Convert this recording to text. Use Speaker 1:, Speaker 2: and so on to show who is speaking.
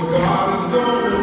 Speaker 1: God is going to